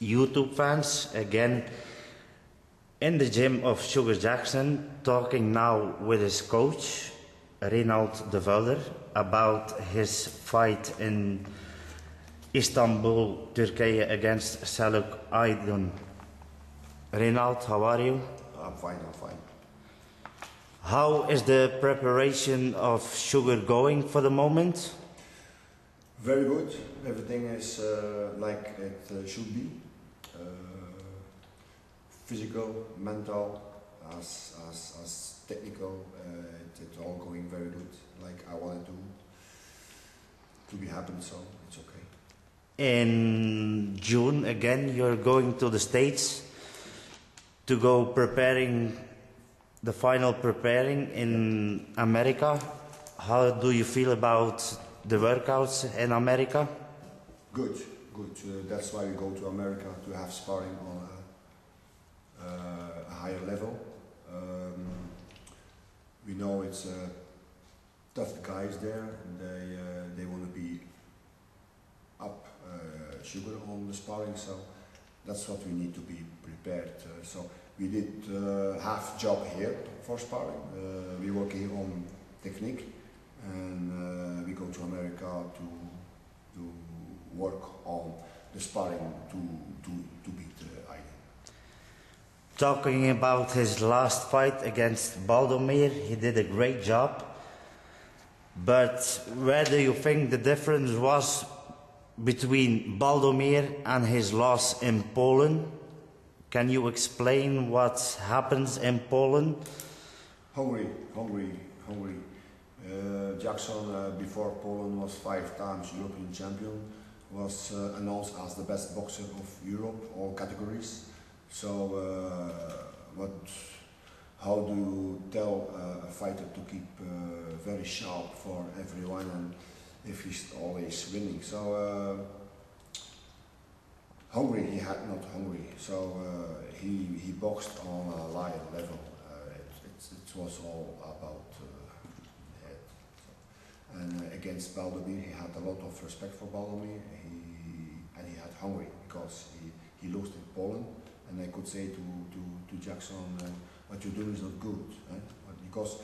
YouTube fans again in the gym of Sugar Jackson, talking now with his coach, Reinald de Vulder, about his fight in Istanbul, Turkey against Selçuk Aydin. Reinald, how are you? I'm fine, I'm fine. How is the preparation of Sugar going for the moment? Very good. Everything is uh, like it uh, should be. Physical, mental, as, as, as technical. Uh, it, it's all going very good. Like I wanted to to be happy, so it's okay. In June again, you're going to the States to go preparing the final preparing in America. How do you feel about the workouts in America? Good, good. Uh, that's why we go to America to have sparring on uh, a higher level. Um, we know it's uh, tough guys there, and they uh, they want to be up uh, sugar on the sparring, so that's what we need to be prepared. Uh, so we did uh, half job here for sparring. Uh, we working on technique, and uh, we go to America to to work on the sparring to to to beat uh. Talking about his last fight against Baldomir, he did a great job. But where do you think the difference was between Baldomir and his loss in Poland? Can you explain what happens in Poland? Hungry, hungry, hungry. Uh, Jackson, uh, before Poland, was five times European champion, was uh, announced as the best boxer of Europe, all categories. So, uh, what, how do you tell uh, a fighter to keep uh, very sharp for everyone and if he's always winning? So, hungry, he had not hungry. So, uh, he, he boxed on a higher level. Uh, it, it, it was all about uh. And against Baldomir, he had a lot of respect for Baldomir. He, and he had hungry because he, he lost in Poland. And I could say to, to, to Jackson, uh, what you do is not good. Eh? Because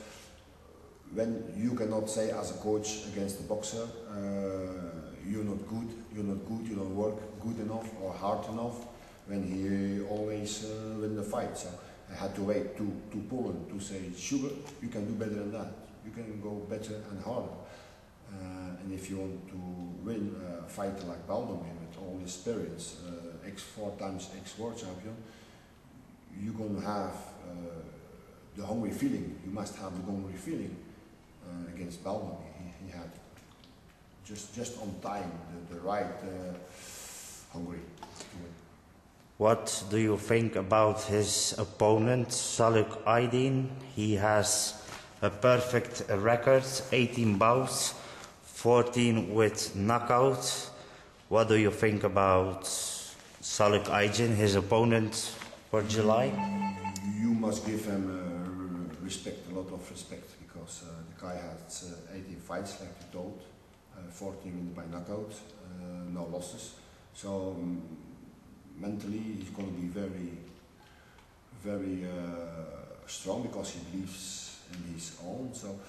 when you cannot say as a coach against the boxer, uh, you're not good, you're not good, you don't work good enough or hard enough, when he always uh, win the fight. So I had to wait to, to Poland to say, Sugar, you can do better than that. You can go better and harder. Uh, and if you want to win a fight like Baldomir with all his experience, uh, ex four times ex world champion, you're going to have uh, the hungry feeling. You must have the hungry feeling uh, against Baldomir. He, he had just just on time the, the right uh, hungry. What do you think about his opponent, Selçuk Aydin? He has a perfect record 18 bouts, 14 with knockouts. What do you think about Selçuk Aydin, his opponent for July? You must give him uh, respect, a lot of respect, because uh, the guy has uh, 18 fights, like you told, uh, 14 win by knockout, uh, no losses. So um, mentally, he's going to be very, very uh, strong because he believes in his own. So,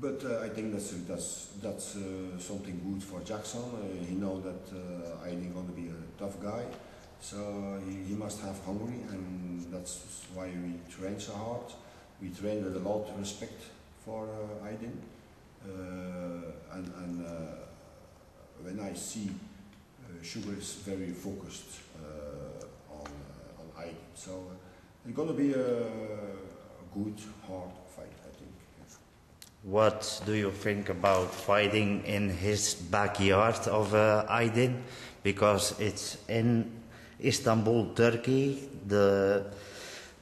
but uh, I think that's that's that's uh, something good for Jackson. Uh, he know that uh, going to be a tough guy. So he, he must have hungry, and that's why we train so hard. We train with a lot of respect for uh, Aydin. Uh, and and uh, when I see Sugar is very focused on on Aydin, so it's gonna be a, good, hard I. What do you think about fighting in his backyard of uh, Aydin? Because it's in Istanbul, Turkey. The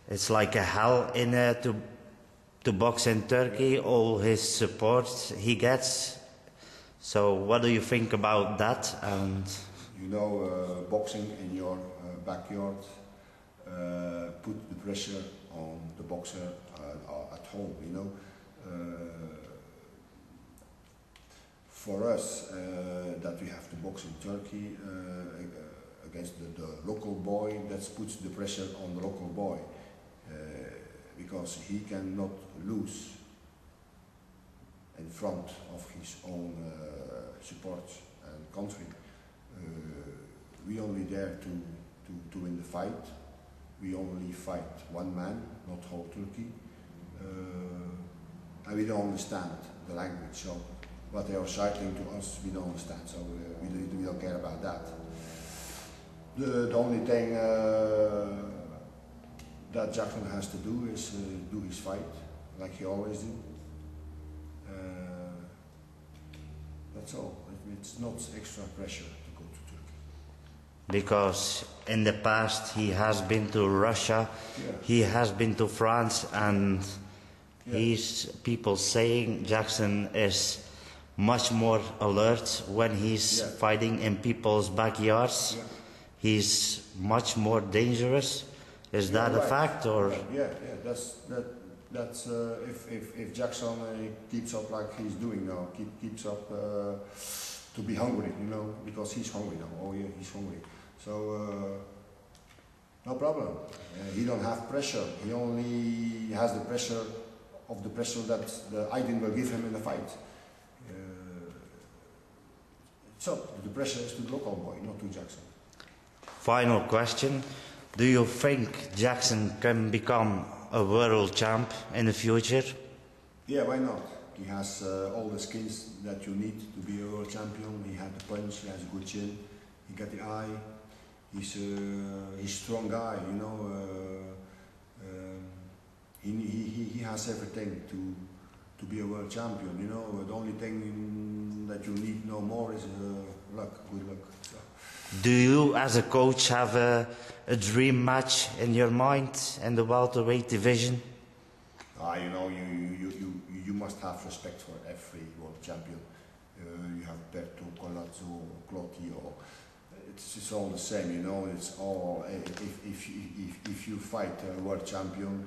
it's like a hell in uh, to to box in Turkey. All his support he gets. So what do you think about that? And You know, uh, boxing in your uh, backyard uh, put the pressure on the boxer uh, at home. You know, for us uh, that we have to box in Turkey uh, against the, the local boy, that puts the pressure on the local boy uh, because he cannot lose in front of his own uh, support and country. Uh, we only there to, to, to win the fight. We only fight one man, not whole Turkey. Uh, and we don't understand the language, so what they are shouting to us, we don't understand, so uh, we, we don't care about that. The, the only thing uh, that Jackson has to do is uh, do his fight, like he always do. Uh, that's all. It's not extra pressure to go to Turkey. Because in the past he has been to Russia, Yeah. he has been to France, and He's people saying Jackson is much more alert when he's Yeah. fighting in people's backyards. Yeah. He's much more dangerous. Is that You're a right. fact or? Yeah, yeah, that's that. That's uh, if, if if Jackson uh, keeps up like he's doing now, keep, keeps up uh, to be hungry, you know, because he's hungry now. Oh yeah, he's hungry. So uh, no problem. Uh, he don't have pressure. He only has the pressure of the pressure that the Aydin will give him in the fight. Uh, so the pressure is to the local boy, not to Jackson. Final question. Do you think Jackson can become a world champ in the future? Yeah, why not? He has uh, all the skills that you need to be a world champion. He had the punch, he has a good chin, he got the eye. He's a he's a strong guy, you know. Uh, he, he, he- has everything to to be a world champion, you know. The only thing that you need no more is uh, luck, good luck. So, Do you, as a coach, have a, a dream match in your mind in the welterweight division? Ah, you know, you, you, you, you, must have respect for every world champion. Uh, you have Berto, Collazo, Clottey. It's, it's all the same, you know. It's all if, if, you- if, if you fight a world champion,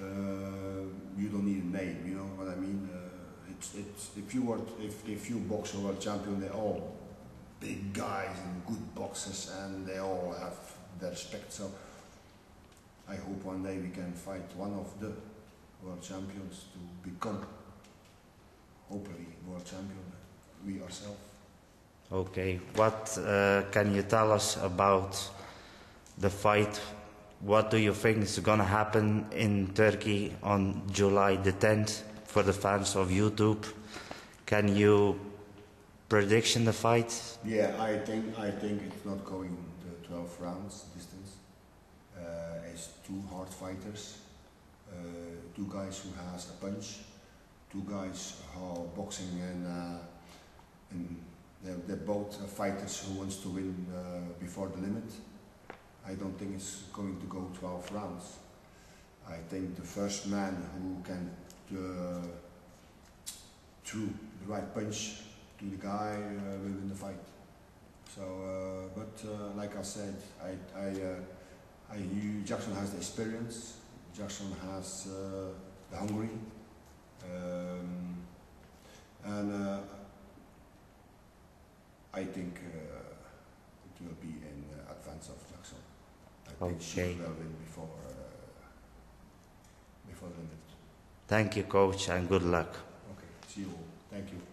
you don't need a name. You know what I mean? Uh, it's, it's if you were if, if you box a world champion, they're all big guys and good boxers, and they all have their respect. So I hope one day we can fight one of the world champions to become, hopefully, world champion. We ourselves. Okay. What uh, can you tell us about the fight? What do you think is going to happen in Turkey on July the 10th for the fans of YouTube? Can you prediction the fight? Yeah, I think I think it's not going the 12 rounds distance. Uh, it's two hard fighters, uh, two guys who has a punch, two guys who are boxing and uh, and they're, they're both fighters who wants to win uh, before the limit. I don't think it's going to go 12 rounds. I think the first man who can uh, throw the right punch to the guy uh, will win the fight. So, uh, but uh, like I said, I, I, uh, I Jackson has the experience. Jackson has uh, the hungry, um, and I think it will be in uh, advance of Jackson. I think she Okay. before uh, before the limit. Thank you, coach, and good luck. Okay, see you all. Thank you.